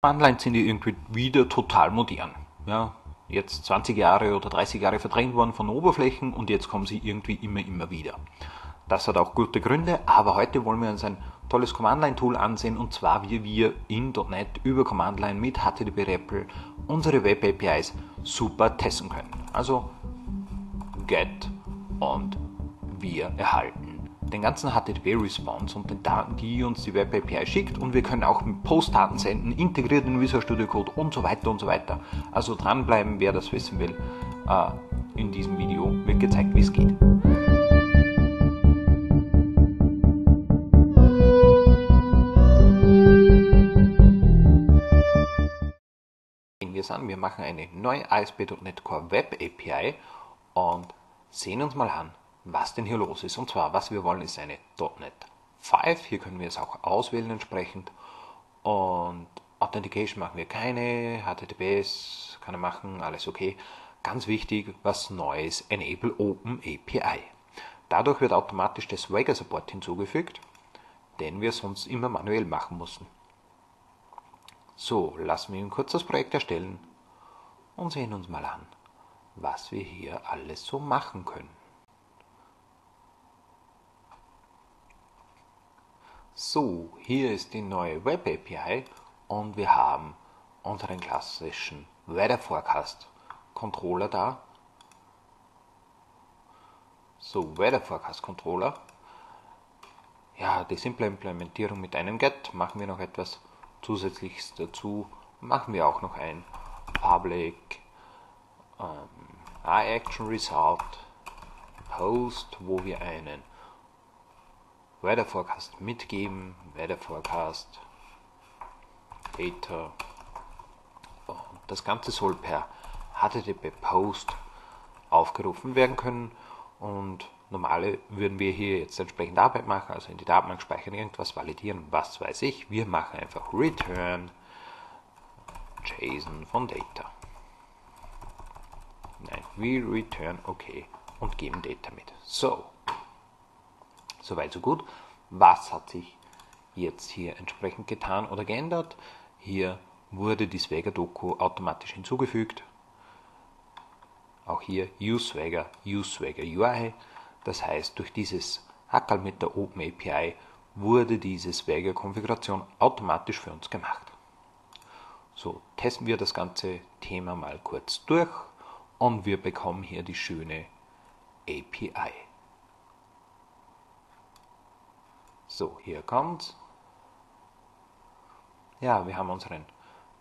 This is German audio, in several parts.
Command-Lines sind irgendwie wieder total modern. Ja, jetzt 20 Jahre oder 30 Jahre verdrängt worden von Oberflächen und jetzt kommen sie irgendwie immer, immer wieder. Das hat auch gute Gründe, aber heute wollen wir uns ein tolles Command-Line-Tool ansehen und zwar wie wir in .NET über Command-Line mit HTTP REPL unsere Web-APIs super testen können. Also get und wir erhalten den ganzen HTTP-Response und den Daten, die uns die Web API schickt und wir können auch mit Post-Daten senden, integriert in Visual Studio Code und so weiter und so weiter. Also dranbleiben, wer das wissen will. Äh, in diesem Video wird gezeigt, wie es geht. wir es an, wir machen eine neue ASP.NET Core Web API und sehen uns mal an, was denn hier los ist. Und zwar, was wir wollen, ist eine .NET 5. Hier können wir es auch auswählen entsprechend. Und Authentication machen wir keine, HTTPS kann er machen, alles okay. Ganz wichtig, was Neues, Enable Open API. Dadurch wird automatisch der Swagger Support hinzugefügt, den wir sonst immer manuell machen mussten. So, lassen wir ihn kurz das Projekt erstellen und sehen uns mal an, was wir hier alles so machen können. So, hier ist die neue Web API und wir haben unseren klassischen Weather Forecast Controller da. So, Weather Forecast Controller. Ja, die simple Implementierung mit einem Get. Machen wir noch etwas zusätzliches dazu. Machen wir auch noch ein Public ähm, iAction Result Post, wo wir einen Weather Forecast mitgeben, Weather Forecast, Data. Und das Ganze soll per HTTP Post aufgerufen werden können und normale würden wir hier jetzt entsprechend Arbeit machen, also in die Datenbank speichern, irgendwas validieren, was weiß ich. Wir machen einfach return JSON von Data. Nein, wir return okay und geben Data mit. So, Soweit, so gut. Was hat sich jetzt hier entsprechend getan oder geändert? Hier wurde die Swagger-Doku automatisch hinzugefügt. Auch hier Use Swagger, Use Swagger UI. Das heißt, durch dieses Hackerl mit der Open API wurde diese Swagger-Konfiguration automatisch für uns gemacht. So, testen wir das ganze Thema mal kurz durch und wir bekommen hier die schöne API. So, hier kommt. Ja, wir haben unseren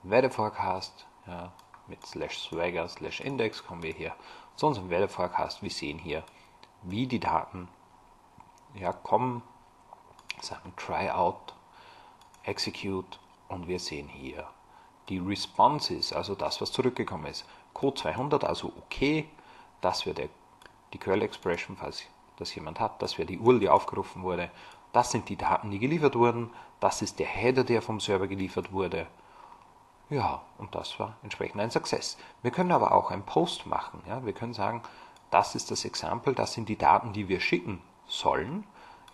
Weather Forecast. Ja, mit slash swagger slash index kommen wir hier zu unserem Weather Forecast. Wir sehen hier, wie die Daten ja, kommen. Sagen try out, execute und wir sehen hier die Responses, also das, was zurückgekommen ist. Code 200, also okay. Das wäre die Curl Expression, falls das jemand hat. Das wäre die URL, die aufgerufen wurde. Das sind die Daten, die geliefert wurden. Das ist der Header, der vom Server geliefert wurde. Ja, und das war entsprechend ein Success. Wir können aber auch ein Post machen. Ja? Wir können sagen, das ist das Example, das sind die Daten, die wir schicken sollen.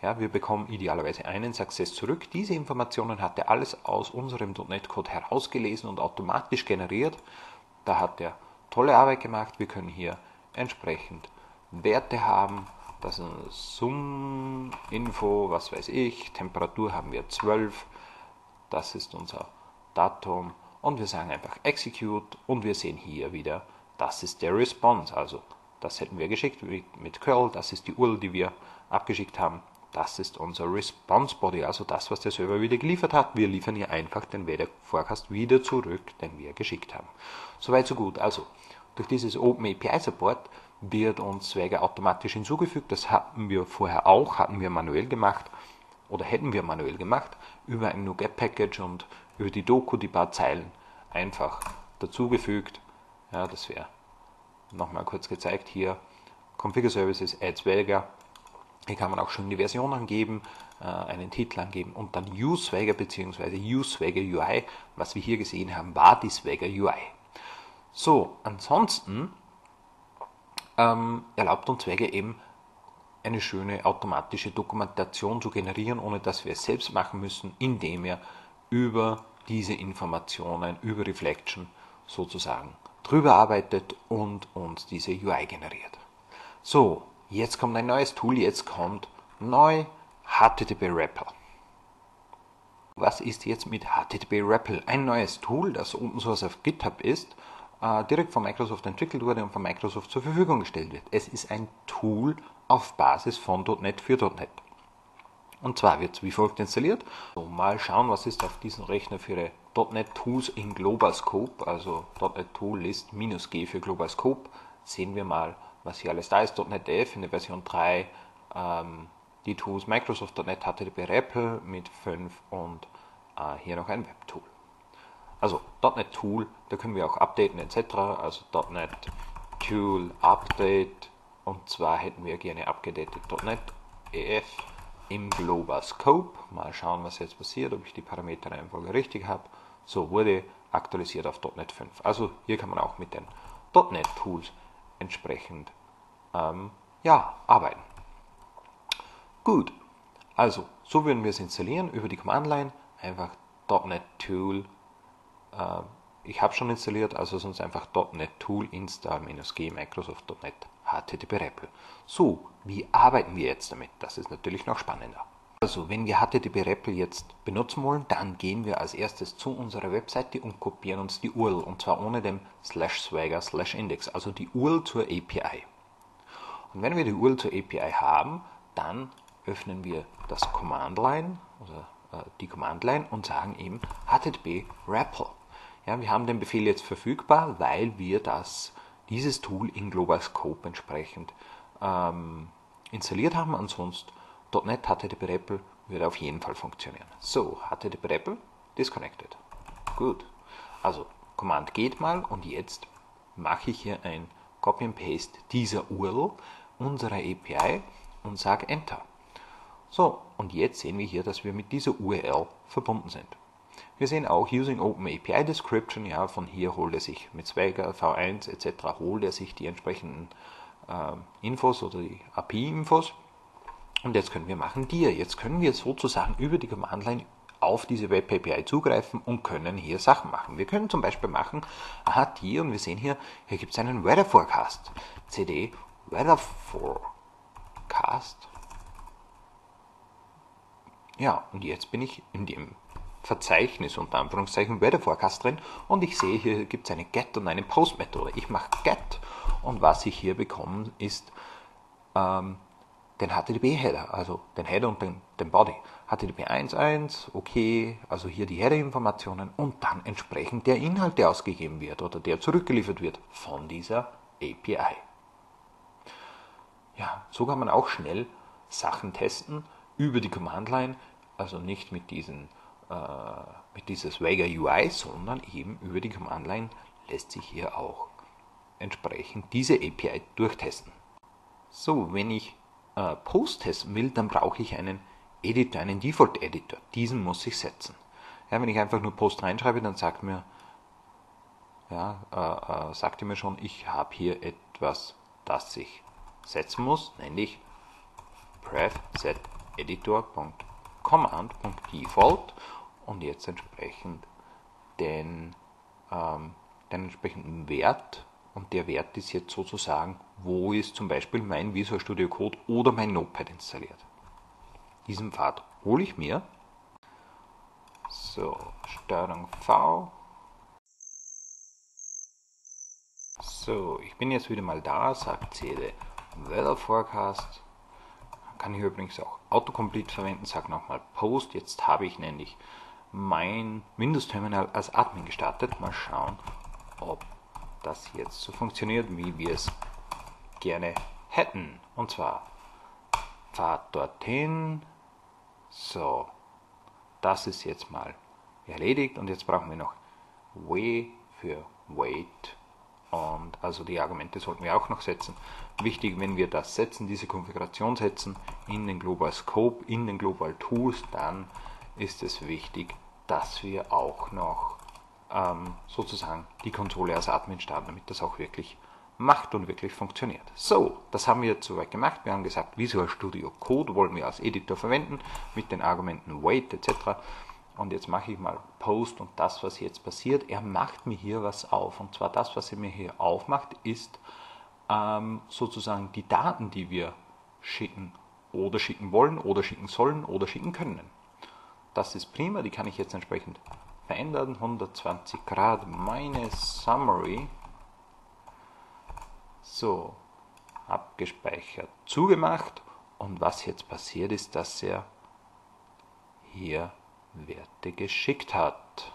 Ja, wir bekommen idealerweise einen Success zurück. Diese Informationen hat er alles aus unserem .NET-Code herausgelesen und automatisch generiert. Da hat er tolle Arbeit gemacht. Wir können hier entsprechend Werte haben das ist eine Sum-Info, was weiß ich. Temperatur haben wir 12. Das ist unser Datum. Und wir sagen einfach Execute und wir sehen hier wieder, das ist der Response. Also das hätten wir geschickt mit curl. Das ist die URL, die wir abgeschickt haben. Das ist unser Response Body, also das, was der Server wieder geliefert hat. Wir liefern hier einfach den Weather Forecast wieder zurück, den wir geschickt haben. Soweit, so gut. Also, durch dieses Open API Support wird uns Swagger automatisch hinzugefügt. Das hatten wir vorher auch, hatten wir manuell gemacht oder hätten wir manuell gemacht über ein NuGet-Package und über die Doku die paar Zeilen einfach dazugefügt. Ja, das wäre nochmal kurz gezeigt hier. Configure Services, Add Swagger. Hier kann man auch schon die Version angeben, äh, einen Titel angeben und dann Use Swagger bzw. Use Swagger UI. Was wir hier gesehen haben, war die Swagger UI. So, ansonsten ähm, erlaubt uns Swagger eben eine schöne automatische Dokumentation zu generieren, ohne dass wir es selbst machen müssen, indem er über diese Informationen über Reflection sozusagen drüber arbeitet und uns diese UI generiert. So, jetzt kommt ein neues Tool, jetzt kommt neu HTTP REPL. Was ist jetzt mit HTTP REPL? Ein neues Tool, das Open Source auf GitHub ist, äh, direkt von Microsoft entwickelt wurde und von Microsoft zur Verfügung gestellt wird. Es ist ein Tool auf Basis von .NET für .NET. Und zwar wird es wie folgt installiert. So, mal schauen, was ist auf diesem Rechner für .NET Tools in Global Scope, also .NET Tool List G für Global Scope. Sehen wir mal, was hier alles da ist. .NET Dev in der Version 3, ähm, die Tools Microsoft.NET HTTP REPL mit 5 und äh, hier noch ein Webtool. Also .NET Tool, da können wir auch updaten etc. Also .NET Tool Update und zwar hätten wir gerne abgedatet .NET EF im Global Scope. Mal schauen, was jetzt passiert, ob ich die Parameterreihenfolge richtig habe. So wurde aktualisiert auf .NET 5. Also hier kann man auch mit den .NET Tools entsprechend ähm, ja, arbeiten. Gut, also so würden wir es installieren über die Command Line. Einfach .NET Tool. Äh, ich habe schon installiert, also sonst einfach .NET Tool install-g Microsoft.NET HTTP REPL. So, wie arbeiten wir jetzt damit? Das ist natürlich noch spannender. Also, wenn wir HTTP REPL jetzt benutzen wollen, dann gehen wir als erstes zu unserer Webseite und kopieren uns die URL und zwar ohne dem slash swagger slash index, also die URL zur API. Und wenn wir die URL zur API haben, dann öffnen wir das Command Line oder äh, die Command Line und sagen eben HTTP REPL. Ja, wir haben den Befehl jetzt verfügbar, weil wir das, dieses Tool in Global Scope entsprechend ähm, installiert haben. Ansonsten .NET HTTP REPL würde auf jeden Fall funktionieren. So, HTTP REPL disconnected. Gut. Also Command geht mal und jetzt mache ich hier ein Copy and Paste dieser URL unserer API und sage Enter. So, und jetzt sehen wir hier, dass wir mit dieser URL verbunden sind. Wir sehen auch Using Open API Description, ja, von hier holt er sich mit Swagger, V1 etc. holt er sich die entsprechenden äh, Infos oder die API-Infos. Und jetzt können wir machen dir. Jetzt können wir sozusagen über die Command-Line auf diese Web API zugreifen und können hier Sachen machen. Wir können zum Beispiel machen, aha, dir, und wir sehen hier, hier gibt es einen Weather Forecast. CD Weather Forecast. Ja, und jetzt bin ich in dem Verzeichnis unter Anführungszeichen Weather Forecast drin und ich sehe, hier gibt es eine Get und eine Post Methode. Ich mache Get und was ich hier bekomme ist ähm, den HTTP-Header, also den Header und den, den Body. HTTP 1.1, okay, also hier die Header-Informationen und dann entsprechend der Inhalt, der ausgegeben wird oder der zurückgeliefert wird von dieser API. Ja, so kann man auch schnell Sachen testen über die Command-Line, also nicht mit diesen mit dieser Swagger UI, sondern eben über die Command Line lässt sich hier auch entsprechend diese API durchtesten. So, wenn ich äh, Post testen will, dann brauche ich einen Editor, einen Default Editor. Diesen muss ich setzen. Ja, wenn ich einfach nur Post reinschreibe, dann sagt mir, ja, äh, äh, sagt mir schon, ich habe hier etwas, das ich setzen muss, nämlich pref set editor.command.default und jetzt entsprechend den, ähm, den entsprechenden Wert und der Wert ist jetzt sozusagen, wo ist zum Beispiel mein Visual Studio Code oder mein Notepad installiert. Diesen Pfad hole ich mir. So, Steuerung V. So, ich bin jetzt wieder mal da, sagt CD Weather Forecast. Kann ich übrigens auch Autocomplete verwenden, sag nochmal Post. Jetzt habe ich nämlich mein Windows-Terminal als Admin gestartet. Mal schauen, ob das jetzt so funktioniert, wie wir es gerne hätten. Und zwar Pfad dorthin. So, das ist jetzt mal erledigt und jetzt brauchen wir noch way für wait und also die Argumente sollten wir auch noch setzen. Wichtig, wenn wir das setzen, diese Konfiguration setzen in den Global Scope, in den Global Tools, dann ist es wichtig, dass wir auch noch ähm, sozusagen die Konsole als Admin starten, damit das auch wirklich macht und wirklich funktioniert. So, das haben wir jetzt soweit gemacht. Wir haben gesagt, Visual Studio Code wollen wir als Editor verwenden mit den Argumenten Wait etc. und jetzt mache ich mal Post und das, was jetzt passiert, er macht mir hier was auf. Und zwar das, was er mir hier aufmacht, ist ähm, sozusagen die Daten, die wir schicken oder schicken wollen oder schicken sollen oder schicken können. Das ist prima, die kann ich jetzt entsprechend verändern. 120 Grad meine Summary. So, abgespeichert, zugemacht. Und was jetzt passiert ist, dass er hier Werte geschickt hat.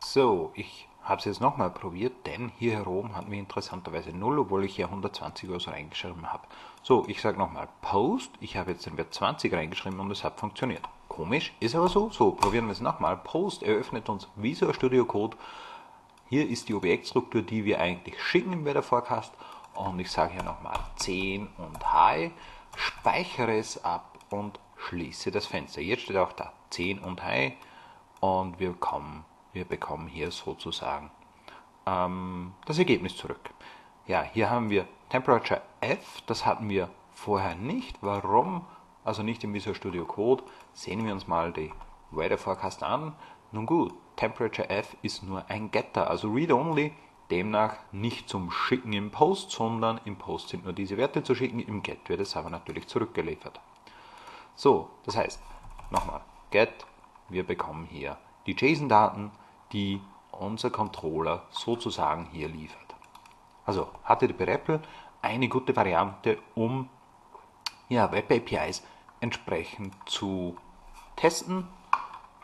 So, ich habe es jetzt nochmal probiert, denn hier herum hatten wir interessanterweise 0, obwohl ich hier 120 oder so reingeschrieben habe. So, ich sage nochmal Post, ich habe jetzt den Wert 20 reingeschrieben und es hat funktioniert. Komisch, ist aber so. So, probieren wir es nochmal. Post eröffnet uns Visual Studio Code. Hier ist die Objektstruktur, die wir eigentlich schicken im Weather Forecast. Und ich sage hier nochmal 10 und High, speichere es ab und schließe das Fenster. Jetzt steht auch da 10 und High und wir, kommen, wir bekommen hier sozusagen ähm, das Ergebnis zurück. Ja, hier haben wir Temperature F, das hatten wir vorher nicht. Warum? Also nicht im Visual Studio Code. Sehen wir uns mal die Weather Forecast an. Nun gut, Temperature F ist nur ein Getter, also Read-Only, demnach nicht zum Schicken im Post, sondern im Post sind nur diese Werte zu schicken, im Get wird es aber natürlich zurückgeliefert. So, das heißt, nochmal, get, wir bekommen hier die JSON-Daten, die unser Controller sozusagen hier liefert. Also HTTP REPL eine gute Variante, um ja, Web APIs entsprechend zu testen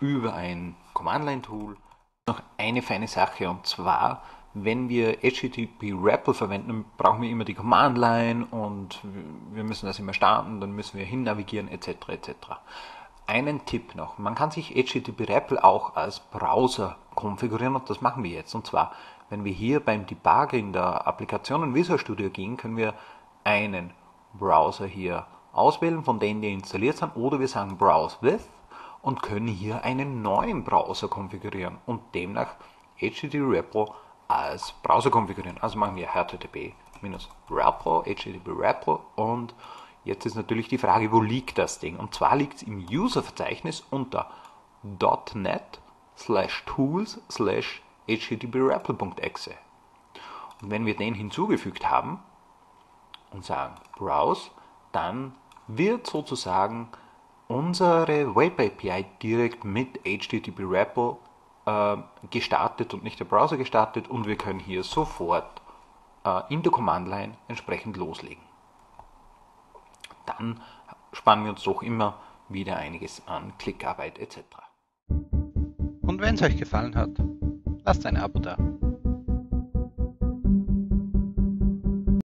über ein Command-Line-Tool. Noch eine feine Sache und zwar wenn wir HTTP REPL verwenden, brauchen wir immer die Command-Line und wir müssen das immer starten, dann müssen wir hin navigieren etc. etc. Einen Tipp noch, man kann sich HTTP REPL auch als Browser konfigurieren und das machen wir jetzt. Und zwar, wenn wir hier beim Debugging der Applikation in Visual Studio gehen, können wir einen Browser hier auswählen, von denen die installiert sind, oder wir sagen Browse with und können hier einen neuen Browser konfigurieren und demnach HTTP REPL als Browser konfigurieren. Also machen wir http-repl, http repl und jetzt ist natürlich die Frage, wo liegt das Ding? Und zwar liegt es im User-Verzeichnis unter .net slash tools slash http-repl.exe. Und wenn wir den hinzugefügt haben und sagen Browse, dann wird sozusagen unsere Web API direkt mit HTTP REPL äh, gestartet und nicht der Browser gestartet und wir können hier sofort äh, in der Command-Line entsprechend loslegen. Dann sparen wir uns doch immer wieder einiges an Klickarbeit etc. Und wenn es euch gefallen hat, lasst ein Abo da.